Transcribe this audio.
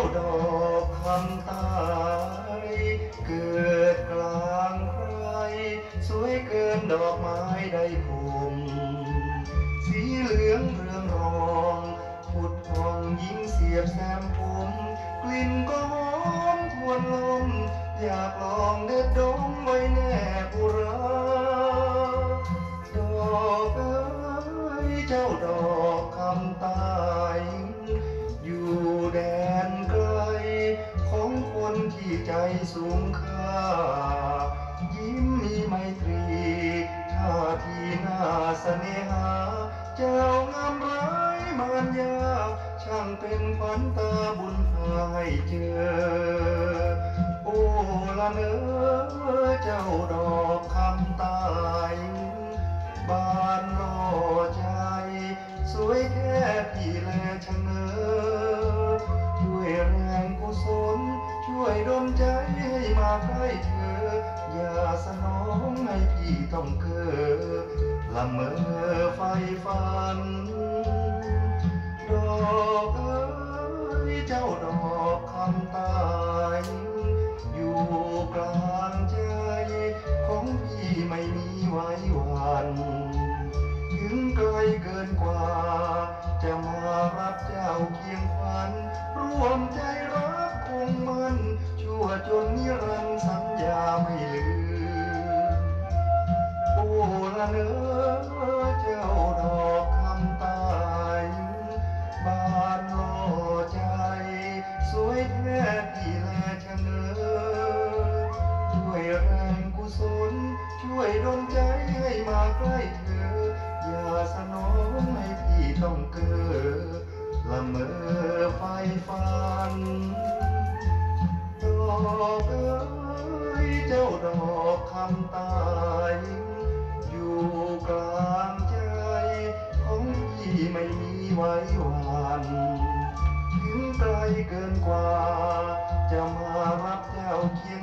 วดอกคำตายเกิดกลางใคร สวยเกินดอกไม้ได้ผมสีเหลืองเรืองรองผุดพองยิ่งเสียบแซมผม กลิ่นก็หอมทวนลม อยากลองเด็ดดมไว้แน่บุราดอกเอ้ยเจ้าดอกคำตาย สูงค่า ยิ้มมีไมตรีท่าทีน่าเสน่หา เจ้างามร้ายมารยา ช่างเป็นขวัญตาบุญพาให้เจอ โอ้ละเนอเจ้าดอกคำตายบานรอใจ สวยแค่พี่แล มาใกล้เธอ อย่าสนองให้พี่ต้องเกิดละเมอไฟฝัน ดอกเอ้ยเจ้าดอกคำตายอยู่กลางใจของพี่ไม่มีไว้วัน ถึงไกลเกินกว่าจะมารับเจ จนนิรันดร์สัญญาไม่ลืมโอ้ละเนื้อเจ้าดอกคำตายบานหล่อใจ สวยแท้พี่แลชะเนอด้วยแรงกุศลช่วยดลใจให้มาใกล้เธอ อย่าสน ไว้วันถึงไกลเกินกว่า จะมารับเจ้าเคีย